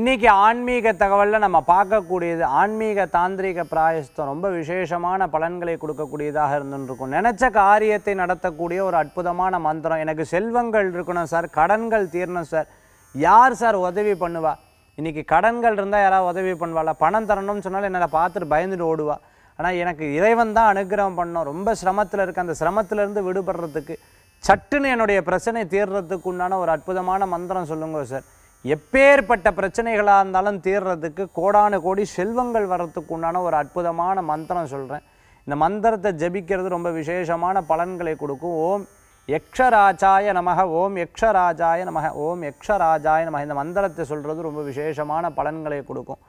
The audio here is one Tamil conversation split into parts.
இன்னைக்கு ஆன்மீக தகவலில் நம்ம பார்க்கக்கூடியது ஆன்மீக தாந்திரிக பிராயஸ்தம். ரொம்ப விசேஷமான பலன்களை கொடுக்கக்கூடியதாக இருந்துருக்கும். நினச்ச காரியத்தை நடத்தக்கூடிய ஒரு அற்புதமான மந்திரம். எனக்கு செல்வங்கள் இருக்கணும் சார் கடன்கள் தீரணும் சார். யார் சார் உதவி பண்ணுவா? இன்னைக்கு கடன்கள் இருந்தால் யாராவது உதவி பண்ணுவாளா? பணம் தரணும்னு சொன்னாலும் என்னால் பார்த்துட்டு பயந்துட்டு ஓடுவா. ஆனால் எனக்கு இறைவன் தான் அனுகிரகம் பண்ணோம். ரொம்ப சிரமத்தில் இருக்க. அந்த சிரமத்திலேருந்து விடுபடுறதுக்கு சட்டுன்னு என்னுடைய பிரச்சனை தீர்றதுக்கு உண்டான ஒரு அற்புதமான மந்திரம் சொல்லுங்க சார். எப்பேற்பட்ட பிரச்சனைகளாக இருந்தாலும் தீர்றதுக்கு கோடானு கோடி செல்வங்கள் வர்றதுக்கு உண்டான ஒரு அற்புதமான மந்திரம் சொல்கிறேன் இந்த மந்திரத்தை ஜபிக்கிறது ரொம்ப விசேஷமான பலன்களை கொடுக்கும். ஓம் யக்ஷராஜாய நமக ஓம் யக்ஷராஜாய நமக ஓம் யக்ஷராஜாய நமக. இந்த மந்திரத்தை சொல்கிறது ரொம்ப விசேஷமான பலன்களை கொடுக்கும்.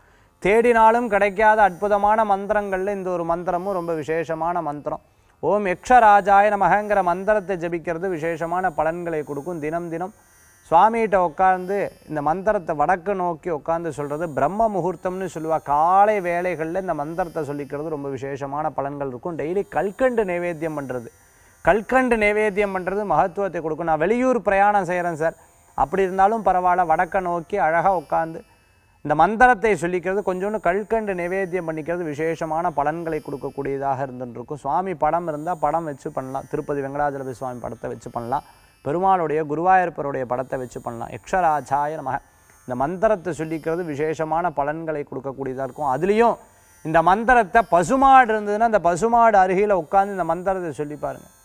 தேடினாலும் கிடைக்காத அற்புதமான மந்திரங்களில் இந்த ஒரு மந்திரமும் ரொம்ப விசேஷமான மந்திரம். ஓம் யக்ஷராஜாய நமகங்கிற மந்திரத்தை ஜபிக்கிறது விசேஷமான பலன்களை கொடுக்கும். தினம் தினம் சுவாமிகிட்ட உட்காந்து இந்த மந்திரத்தை வடக்கு நோக்கி உட்காந்து சொல்கிறது பிரம்ம முகூர்த்தம்னு சொல்லுவா. காலை வேலைகளில் இந்த மந்திரத்தை சொல்லிக்கிறது ரொம்ப விசேஷமான பலன்கள் இருக்கும். டெய்லி கல்கண்டு நைவேத்தியம் பண்ணுறது கல்கண்டு நைவேத்தியம் பண்ணுறது மகத்துவத்தை கொடுக்கும். நான் வெளியூர் பிரயாணம் செய்கிறேன் சார். அப்படி இருந்தாலும் பரவாயில்ல. வடக்கை நோக்கி அழகாக உட்காந்து இந்த மந்திரத்தை சொல்லிக்கிறது கொஞ்சோண்டு கல்கண்டு நிவேத்தியம் பண்ணிக்கிறது விசேஷமான பலன்களை கொடுக்கக்கூடியதாக இருந்துருக்கும். சுவாமி படம் இருந்தால் படம் வச்சு பண்ணலாம். திருப்பதி வெங்கடாஜலபதி சுவாமி படத்தை வச்சு பண்ணலாம். பெருமாளுடைய குருவாயூர்ப்பருடைய படத்தை வச்சு பண்ணலாம். யக்ஷராஜாய நம இந்த மந்திரத்தை சொல்லிக்கிறது விசேஷமான பலன்களை கொடுக்கக்கூடியதாக இருக்கும். அதுலேயும் இந்த மந்திரத்தை பசுமாடு இருந்ததுன்னா அந்த பசுமாடு அருகில் உட்காந்து இந்த மந்திரத்தை சொல்லி பாருங்கள்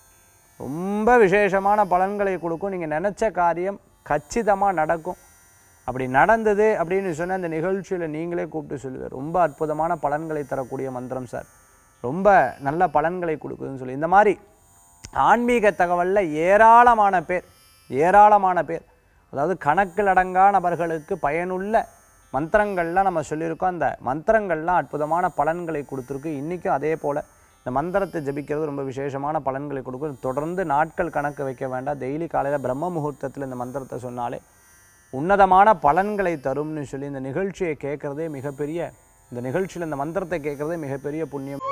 ரொம்ப விசேஷமான பலன்களை கொடுக்கும். நீங்கள் நினச்ச காரியம் கச்சிதமாக நடக்கும். அப்படி நடந்தது அப்படின்னு சொன்ன அந்த நிகழ்ச்சியில் நீங்களே கூப்பிட்டு சொல்லுவேன். ரொம்ப அற்புதமான பலன்களை தரக்கூடிய மந்திரம் சார். ரொம்ப நல்ல பலன்களை கொடுக்குதுன்னு சொல்லி. இந்த மாதிரி ஆன்மீக தகவலில் ஏராளமான பேர் ஏராளமான பேர். அதாவது கணக்கில் அடங்கா நபர்களுக்கு பயனுள்ள மந்திரங்கள்லாம் நம்ம சொல்லியிருக்கோம். அந்த மந்திரங்கள்லாம் அற்புதமான பலன்களை கொடுத்துருக்கு. இன்றைக்கும் அதே போல் இந்த மந்திரத்தை ஜபிக்கிறது ரொம்ப விசேஷமான பலன்களை கொடுக்கும். தொடர்ந்து நாட்கள் கணக்கு வைக்க வேண்டாம். டெய்லி காலையில் பிரம்ம முகூர்த்தத்தில் இந்த மந்திரத்தை சொன்னாலே உன்னதமான பலன்களை தரும்னு சொல்லி இந்த நிகழ்ச்சியை கேட்குறதே மிகப்பெரிய இந்த நிகழ்ச்சியில் இந்த மந்திரத்தை கேட்குறதே மிகப்பெரிய புண்ணியம்.